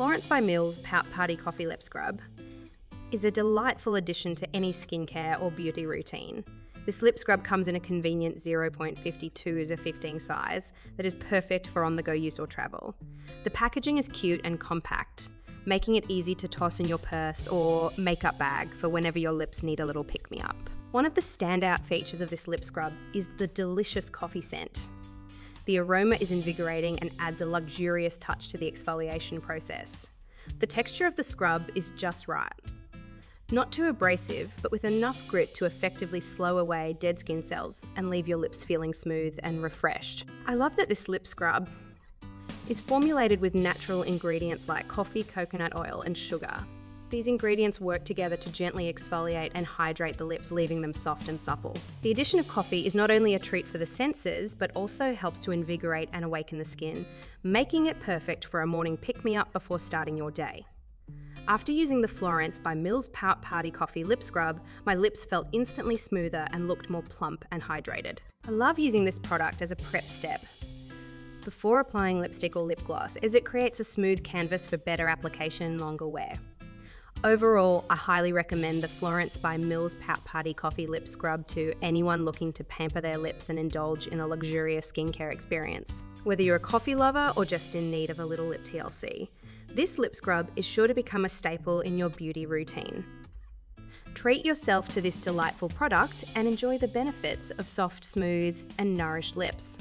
Florence by Mills Pout Party Coffee Lip Scrub is a delightful addition to any skincare or beauty routine. This lip scrub comes in a convenient 0.52 as a 15 size that is perfect for on the go use or travel. The packaging is cute and compact, making it easy to toss in your purse or makeup bag for whenever your lips need a little pick me up. One of the standout features of this lip scrub is the delicious coffee scent. The aroma is invigorating and adds a luxurious touch to the exfoliation process. The texture of the scrub is just right. Not too abrasive, but with enough grit to effectively slow away dead skin cells and leave your lips feeling smooth and refreshed. I love that this lip scrub is formulated with natural ingredients like coffee, coconut oil, and sugar. These ingredients work together to gently exfoliate and hydrate the lips, leaving them soft and supple. The addition of coffee is not only a treat for the senses, but also helps to invigorate and awaken the skin, making it perfect for a morning pick me up before starting your day. After using the Florence by Mills Pout Party Coffee Lip Scrub, my lips felt instantly smoother and looked more plump and hydrated. I love using this product as a prep step before applying lipstick or lip gloss as it creates a smooth canvas for better application and longer wear. Overall, I highly recommend the Florence by Mills Pout Party Coffee Lip Scrub to anyone looking to pamper their lips and indulge in a luxurious skincare experience. Whether you're a coffee lover or just in need of a little lip TLC, this lip scrub is sure to become a staple in your beauty routine. Treat yourself to this delightful product and enjoy the benefits of soft, smooth, and nourished lips.